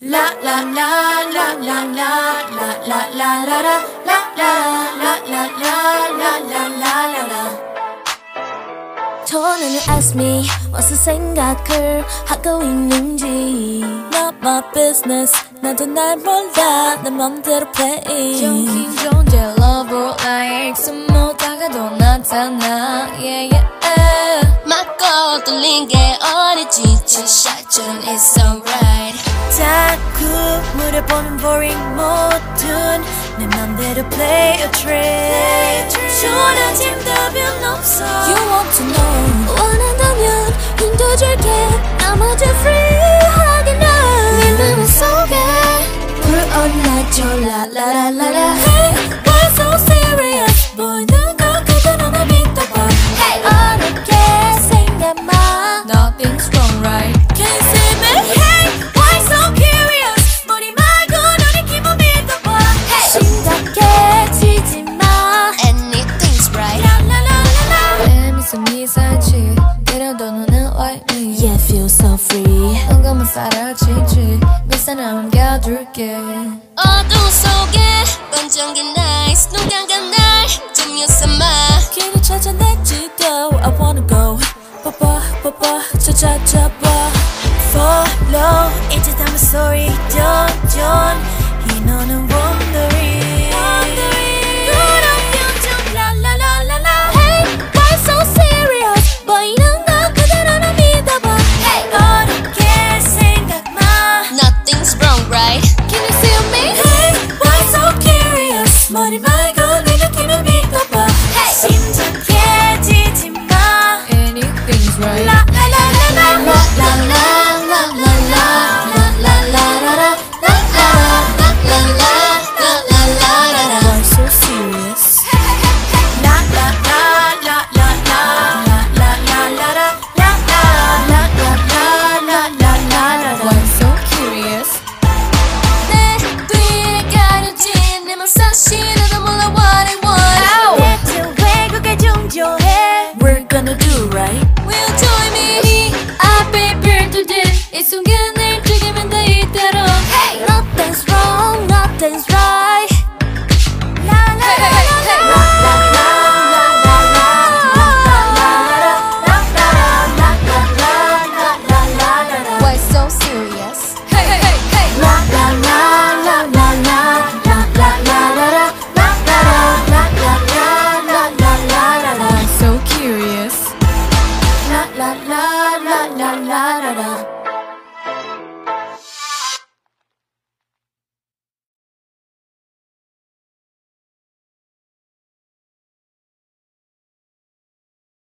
La la la la la la la la la la la la la la la la la la la Don't you ask me 무슨 생각을 하고 있는지 Not my business 나도 날 몰라 내 맘대로 play 정신 존재 lover like 숨 못다가도 나타나 yeah yeah 맞고 뚫린 게 어디지 제샷처럼 it's alright 자꾸 물어보는 boring 모든 내 맘대로 play a trick 초라진 답은 없어 You want to know 원한다면 힘도 줄게 나머지 free 하게 넌네 맘 속에 불 올라줘 la la la la la 때려도 너는 like me Yeah feel so free 온것만 사라지지 내 사람 남겨둘게 어두운 속에 번쩍인 nice 눈 감은 날 점유 삼아 길을 찾아냈지도 I wanna go 뽀뽀 뽀뽀 찾아잡아 Follow 이제 담은 소리 Don't don't 이 너는 right. よ